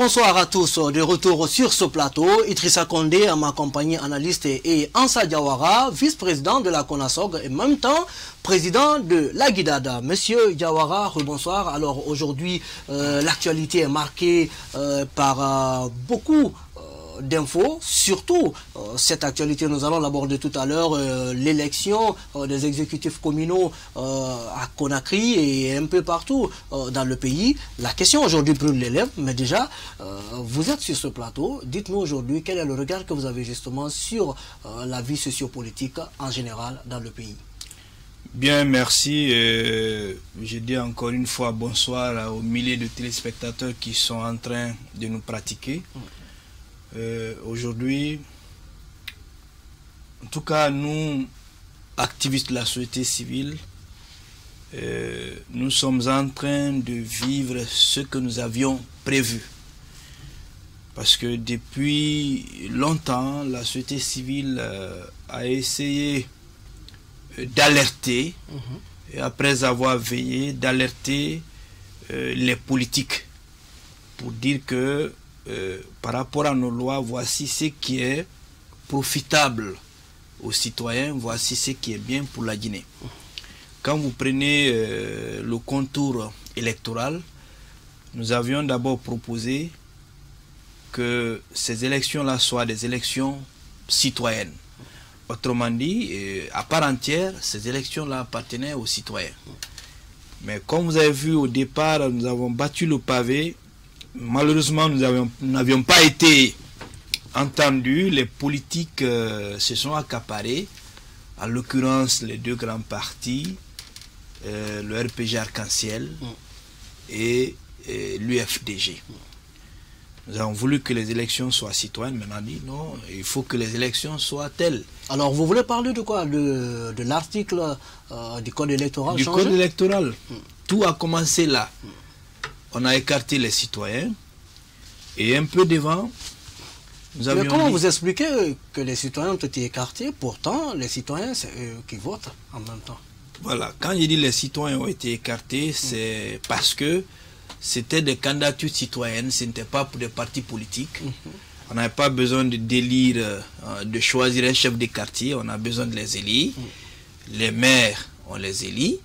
bonsoir à tous. De retour sur ce plateau, Idrissa Kondé, ma compagnie analyste, et Ansa Diawara, vice-président de la CONASOG et en même temps président de la Guidada. Monsieur Diawara, bonsoir. Alors aujourd'hui, euh, l'actualité est marquée euh, par euh, beaucoup d'infos, surtout euh, cette actualité, nous allons l'aborder tout à l'heure, euh, l'élection euh, des exécutifs communaux à Conakry et un peu partout dans le pays. La question aujourd'hui brûle les lèvres, mais déjà, vous êtes sur ce plateau. Dites-nous aujourd'hui quel est le regard que vous avez justement sur la vie sociopolitique en général dans le pays? Bien, merci. je dis encore une fois bonsoir aux milliers de téléspectateurs qui sont en train de nous pratiquer. Mm. Euh, aujourd'hui, en tout cas, nous, activistes de la société civile, euh, nous sommes en train de vivre ce que nous avions prévu. Parce que depuis longtemps, la société civile euh, a essayé d'alerter, mhm. et après avoir veillé, d'alerter les politiques pour dire que euh, par rapport à nos lois, voici ce qui est profitable aux citoyens, voici ce qui est bien pour la Guinée. Quand vous prenez euh, le contour électoral, nous avions d'abord proposé que ces élections-là soient des élections citoyennes. Autrement dit, euh, à part entière, ces élections-là appartenaient aux citoyens. Mais comme vous avez vu au départ, nous avons battu le pavé malheureusement, nous n'avions pas été entendus. Les politiques euh, se sont accaparés. En l'occurrence, les deux grands partis, euh, le RPG Arc-en-Ciel mm. et, l'UFDG. Nous avons voulu que les élections soient citoyennes, mais on a dit non, il faut que les élections soient telles. Alors, vous voulez parler de quoi? De, l'article euh, du code électoral Du code électoral. Mm. Tout a commencé là. Mm on a écarté les citoyens. Et un peu devant, nous avions. Mais comment vous expliquez que les citoyens ont été écartés? Pourtant, les citoyens, c'est eux qui votent en même temps. Voilà, quand je dis les citoyens ont été écartés, c'est parce que c'était des candidatures citoyennes, ce n'était pas pour des partis politiques. Mhm. On n'avait pas besoin de délire, euh, de choisir un chef de quartier, on a besoin de les élire. Mhm. Les maires, on les élit.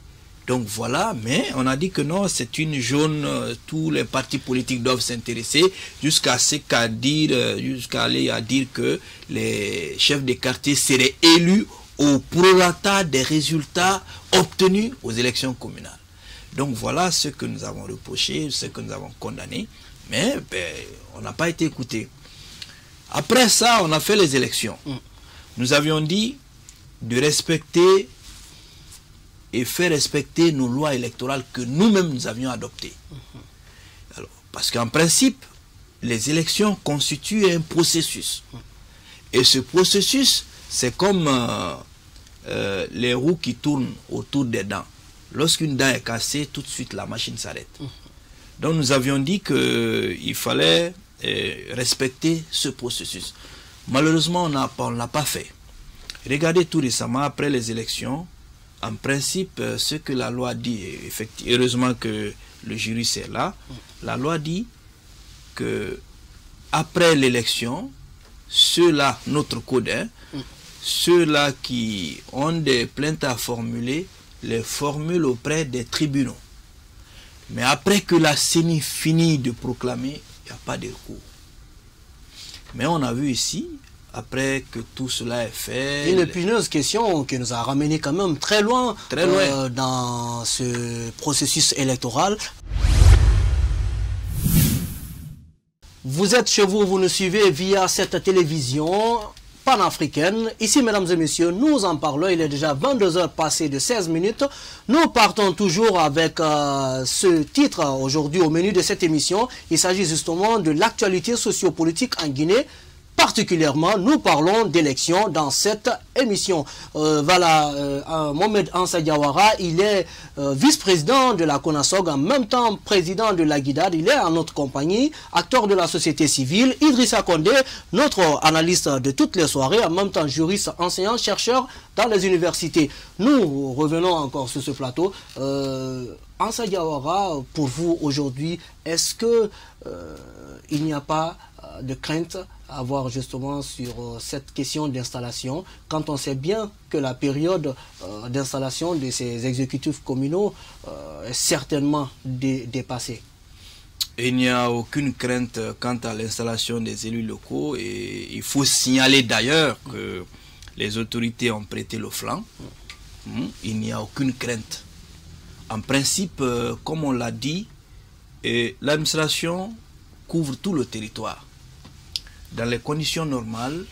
Donc voilà, mais on a dit que non, c'est une jaune, euh, tous les partis politiques doivent s'intéresser jusqu'à ce qu'à dire, euh, jusqu'à aller à dire que les chefs des quartiers seraient élus au prorata des résultats obtenus aux élections communales. Donc voilà ce que nous avons reproché, ce que nous avons condamné, mais ben, on n'a pas été écouté. Après ça, on a fait les élections. Mm. Nous avions dit de respecter et faire respecter nos lois électorales que nous-mêmes nous avions adoptées. Alors, parce qu'en principe, les élections constituent un processus. Et ce processus, c'est comme euh, euh, les roues qui tournent autour des dents. Lorsqu'une dent est cassée, tout de suite la machine s'arrête. Donc nous avions dit qu'il euh, fallait respecter ce processus. Malheureusement, on ne l'a pas fait. Regardez tout récemment, après les élections, en principe, euh, ce que la loi dit, effectivement, heureusement que le jury est là, la loi dit que après l'élection, ceux-là, notre code, hein, ceux-là qui ont des plaintes à formuler, les formulent auprès des tribunaux. Mais après que la CENI finit de proclamer, il n'y a pas de recours. Mais on a vu ici, après que tout cela est fait. Une épineuse question qui nous a ramené quand même très loin, très loin. Euh, dans ce processus électoral. Vous êtes chez vous, vous nous suivez via cette télévision panafricaine. Ici, mesdames et messieurs, nous en parlons. Il est déjà 22 heures passées de 16 minutes. Nous partons toujours avec euh, ce titre aujourd'hui au menu de cette émission. Il s'agit justement de l'actualité sociopolitique en Guinée particulièrement, nous parlons d'élections dans cette émission. Euh, voilà, euh, Mohamed Ansa Diawara, il est euh, vice-président de la CONASOG, en même temps président de la Guidade. Il est en notre compagnie, acteur de la société civile. Idrissa Kondé, notre analyste de toutes les soirées, en même temps juriste, enseignant, chercheur dans les universités. Nous revenons encore sur ce plateau. Ansa Diawara, pour vous aujourd'hui, est-ce que il n'y a pas de crainte avoir justement sur cette question d'installation, quand on sait bien que la période d'installation de ces exécutifs communaux est certainement dépassée il n'y a aucune crainte quant à l'installation des élus locaux et il faut signaler d'ailleurs que les autorités ont prêté le flanc. Hmm, il n'y a aucune crainte. En principe, euh, comme on l'a dit, l'administration couvre tout le territoire. Dans les conditions normales,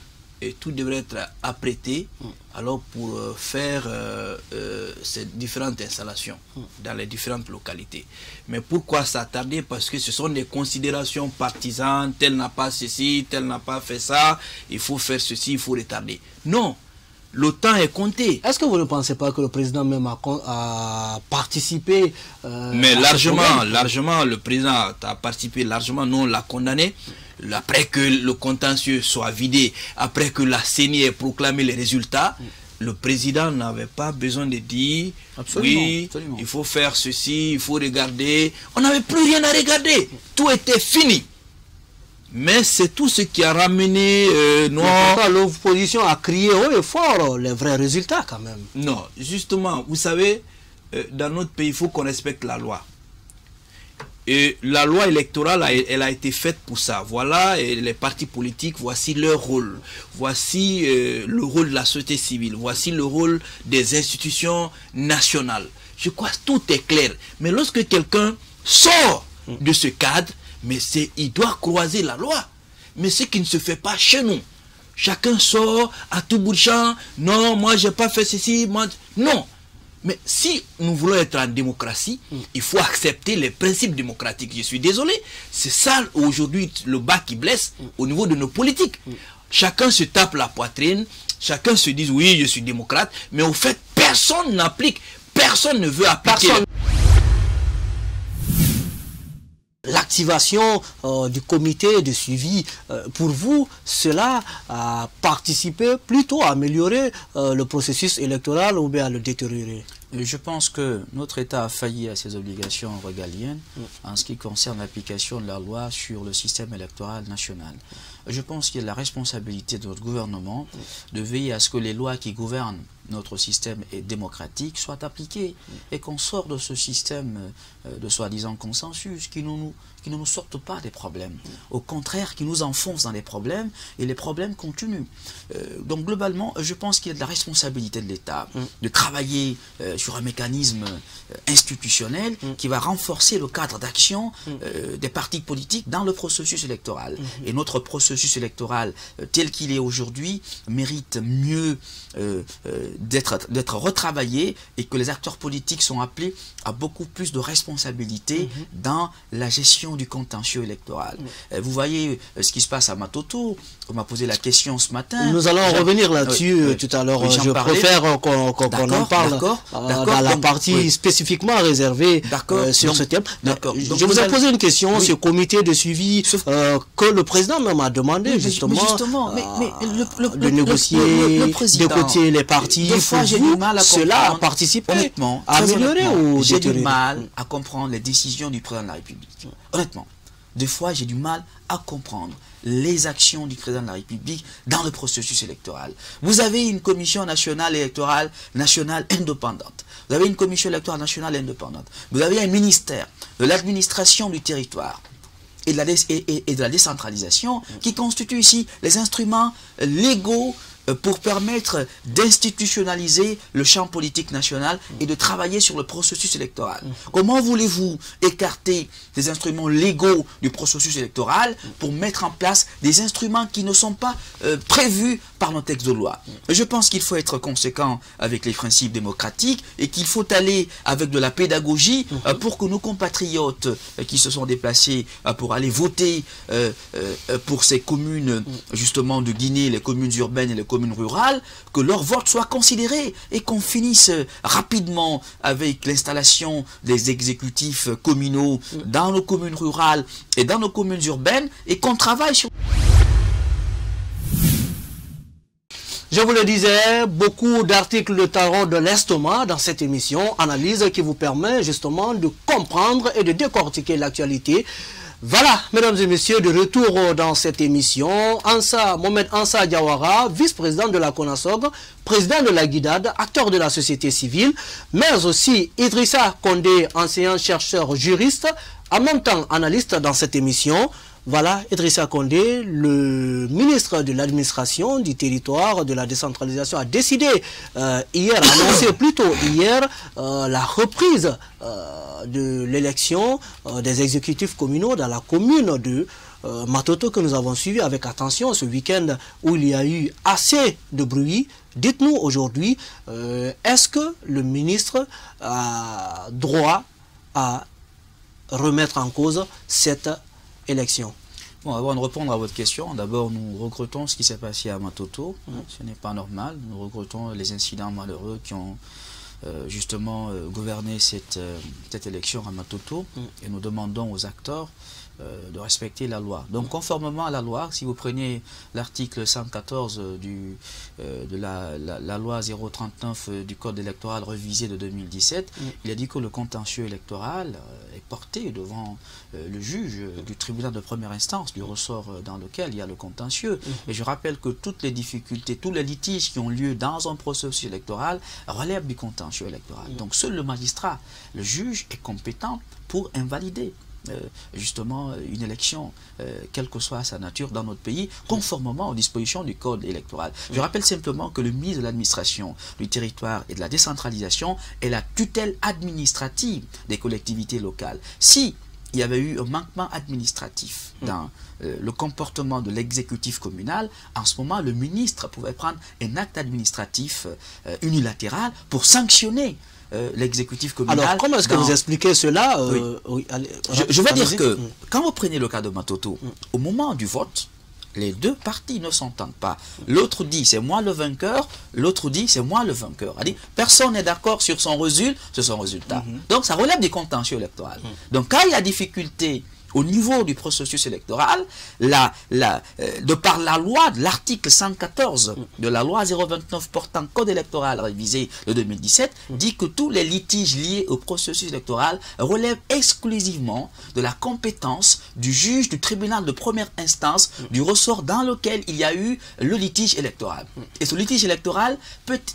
et tout devrait être apprêté mm. alors pour euh, faire euh, euh, ces différentes installations mm. dans les différentes localités. Mais pourquoi s'attarder? Parce que ce sont des considérations partisanes, tel n'a pas ceci, tel n'a pas fait ça, il faut faire ceci, il faut retarder. Non, le temps est compté. Est-ce que vous ne pensez pas que le président même a, participé Mais largement, largement, le président a participé largement, nous on l'a condamné après que le contentieux soit vidé, après que la CENI ait proclamé les résultats, le président n'avait pas besoin de dire oui, il faut faire ceci, il faut regarder. On n'avait plus rien à regarder. Tout était fini. Mais c'est tout ce qui a ramené euh, L'opposition a crié haut et fort les vrais résultats quand même. Non, justement, vous savez, euh, dans notre pays, il faut qu'on respecte la loi. Et la loi électorale, elle a été faite pour ça. Voilà et les partis politiques, voici leur rôle. Voici euh, le rôle de la société civile. Voici le rôle des institutions nationales. Je crois que tout est clair. Mais lorsque quelqu'un sort de ce cadre, mais c'est, il doit croiser la loi. Mais ce qui ne se fait pas chez nous. Chacun sort à tout bout de champ. Non, moi j'ai pas fait ceci. Moi... Non, mais si nous voulons être en démocratie, mm. il faut accepter les principes démocratiques. Je suis désolé, c'est ça aujourd'hui le bas qui blesse mm. au niveau de nos politiques. Mm. Chacun se tape la poitrine, chacun se dit oui, je suis démocrate, mais au fait, personne n'applique, personne ne veut appliquer l'activation euh, du comité de suivi, euh, pour vous, cela a participé plutôt à améliorer euh, le processus électoral ou bien à le détériorer je pense que notre État a failli à ses obligations régaliennes en ce qui concerne l'application de la loi sur le système électoral national. Je pense qu'il y a la responsabilité de notre gouvernement de veiller à ce que les lois qui gouvernent notre système démocratique soient appliquées et qu'on sorte de ce système de soi-disant consensus qui nous, qui ne nous sortent pas des problèmes. Au contraire, qui nous enfoncent dans les problèmes et les problèmes continuent. Euh, donc globalement, je pense qu'il y a de la responsabilité de l'État mm. de travailler euh, sur un mécanisme euh, institutionnel mm. qui va renforcer le cadre d'action mm. des partis politiques dans le processus électoral. Et notre processus électoral tel qu'il est aujourd'hui mérite mieux d'être retravaillé et que les acteurs politiques sont appelés à beaucoup plus de responsabilités mm-hmm. dans la gestion du contentieux électoral. Euh, vous voyez euh, ce qui se passe à Matoto. On m'a posé la question ce matin. Nous allons revenir là-dessus euh, tout à l'heure. Je préfère qu'on en parle dans la partie spécifiquement réservée sur ce thème. Je vous ai posé une question, ce comité de suivi que le président même a demandé justement, de négocier, d'écouter les partis. Cela a participé honnêtement, à améliorer ou J'ai du mal à comprendre les décisions du président de la République honnêtement, des fois, j'ai du mal à comprendre les actions du président de la République dans le processus électoral. Vous avez une commission nationale électorale nationale indépendante. Vous avez une commission électorale nationale indépendante. Vous avez un ministère de l'administration du territoire et de, la, et de la décentralisation qui constitue ici les instruments légaux pour permettre d'institutionnaliser le champ politique national et de travailler sur le processus électoral. Comment voulez-vous écarter des instruments légaux du processus électoral pour mettre en place des instruments qui ne sont pas euh, prévus par nos textes de loi. Je pense qu'il faut être conséquent avec les principes démocratiques et qu'il faut aller avec de la pédagogie euh, pour que nos compatriotes qui se sont déplacés pour aller voter pour ces communes justement de Guinée, les communes urbaines et les communes rurales, que leur vote soit considéré et qu'on finisse rapidement avec l'installation des exécutifs communaux dans nos communes rurales et dans nos communes urbaines et qu'on travaille sur... Je vous le disais, beaucoup d'articles de tarot de l'estomac dans cette émission, analyse qui vous permet justement de comprendre et de décortiquer l'actualité Voilà, mesdames et messieurs, de retour dans cette émission. Ansa, Mohamed Ansa Diawara, vice-président de la CONASOG, président de la Guidade, acteur de la société civile, mais aussi Idrissa Kondé, enseignant, chercheur, juriste, en même temps analyste dans cette émission. Voilà, Idrissa Kondé, le ministre de l'administration du territoire de la décentralisation, a décidé euh, hier, annoncé plutôt hier, euh, la reprise euh, de l'élection des exécutifs communaux dans la commune de Matoto que nous avons suivi avec attention ce week-end où il y a eu assez de bruit. Dites-nous aujourd'hui, est-ce que le ministre a droit à remettre en cause cette élection Bon, avant de répondre à votre question, d'abord nous regrettons ce qui s'est passé à Matoto. Ce n'est pas normal. Nous regrettons les incidents malheureux qui ont euh, justement euh, gouverné cette, euh, cette élection à Matoto. Et nous demandons aux acteurs de respecter la loi. Donc, conformément à la loi, si vous prenez l'article 114 du, euh, de la, la, loi 039 euh, du Code électoral révisé de 2017, mm. il a dit que le contentieux électoral est porté devant le juge du tribunal de première instance, du ressort dans lequel il y a le contentieux. Mm. Et je rappelle que toutes les difficultés, tous les litiges qui ont lieu dans un processus électoral relèvent du contentieux électoral. Mm. Donc, seul le magistrat, le juge, est compétent pour invalider euh, justement une élection, euh, quelle que soit sa nature dans notre pays, conformément aux dispositions du code électoral. Je rappelle simplement que le ministre de l'administration, du territoire et de la décentralisation est la tutelle administrative des collectivités locales. Si il y avait eu un manquement administratif dans euh, le comportement de l'exécutif communal, en ce moment, le ministre pouvait prendre un acte administratif unilatéral pour sanctionner euh, l'exécutif communal. Alors, comment est-ce que vous expliquez cela euh, Je, veux dire que, quand vous prenez le cas de Matoto, mm. au moment du vote, les deux parties ne s'entendent pas. L'autre dit c'est moi le vainqueur, l'autre dit c'est moi le vainqueur. Personne n'est d'accord sur son résultat, sur son résultat. Mm-hmm. Donc ça relève des contentieux électoraux. Mm. Donc quand il y a difficulté au niveau du processus électoral, la, la, euh, de par la loi l'article 114 de la loi 029 portant code électoral révisé de 2017, dit que tous les litiges liés au processus électoral relèvent exclusivement de la compétence du juge du tribunal de première instance du ressort dans lequel il y a eu le litige électoral. Et ce litige électoral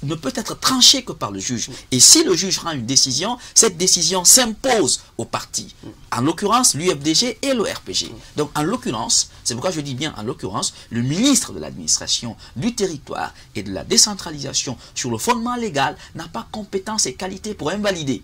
ne peut être tranché que par le juge. Et si le juge rend une décision, cette décision s'impose au parti. En l'occurrence, l'UFDG et le RPG. Donc en l'occurrence, c'est pourquoi je dis bien en l'occurrence, le ministre de l'administration du territoire et de la décentralisation sur le fondement légal n'a pas compétence et qualité pour invalider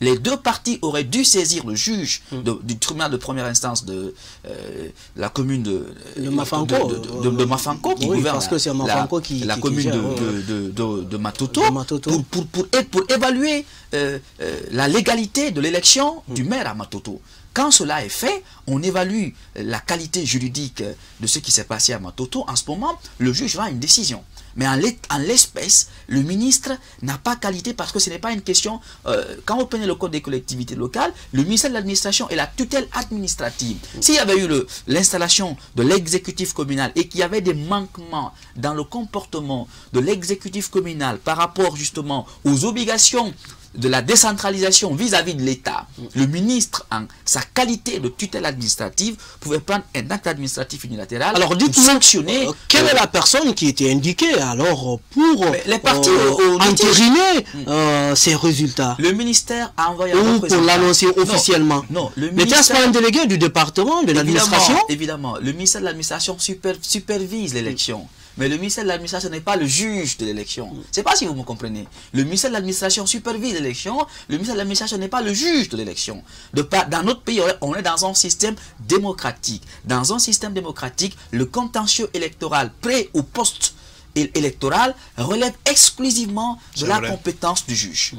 les deux parties auraient dû saisir le juge hmm. du tribunal de première instance de euh, la commune de, Mafanko, de, de, Mafanko qui gouverne parce que Mafanko la, qui, la commune de, Matoto, Pour, pour, pour, évaluer euh, euh, la légalité de l'élection hmm. du maire à Matoto. Quand cela est fait, on évalue la qualité juridique de ce qui s'est passé à Matoto. En ce moment, le juge va une décision. Mais en l'espèce, le ministre n'a pas qualité parce que ce n'est pas une question... Euh, quand vous prenez le code des collectivités locales, le ministère de l'administration est la tutelle administrative. S'il y avait eu l'installation de l'exécutif communal et qu'il y avait des manquements dans le comportement de l'exécutif communal par rapport justement aux obligations de la décentralisation vis-à-vis de l'État, le ministre, en sa qualité de tutelle administrative, pouvait prendre un acte administratif unilatéral alors, pour sanctionner. Euh, quelle est la personne qui était indiquée alors pour les partis euh, entériner ces résultats? Le ministère a envoyé un Ou pour l'annoncer officiellement. Non, le ministère... Mais pas un délégué du département de l'administration? Évidemment, le ministère de l'administration supervise l'élection. Mais le ministère de l'administration n'est pas le juge de l'élection. Je ne sais pas si vous me comprenez. Le ministère de l'administration supervise l'élection. Le ministère de l'administration n'est pas le juge de l'élection. Dans notre pays, on est dans un système démocratique. Dans un système démocratique, le contentieux électoral pré ou post électoral relève exclusivement de la compétence du juge.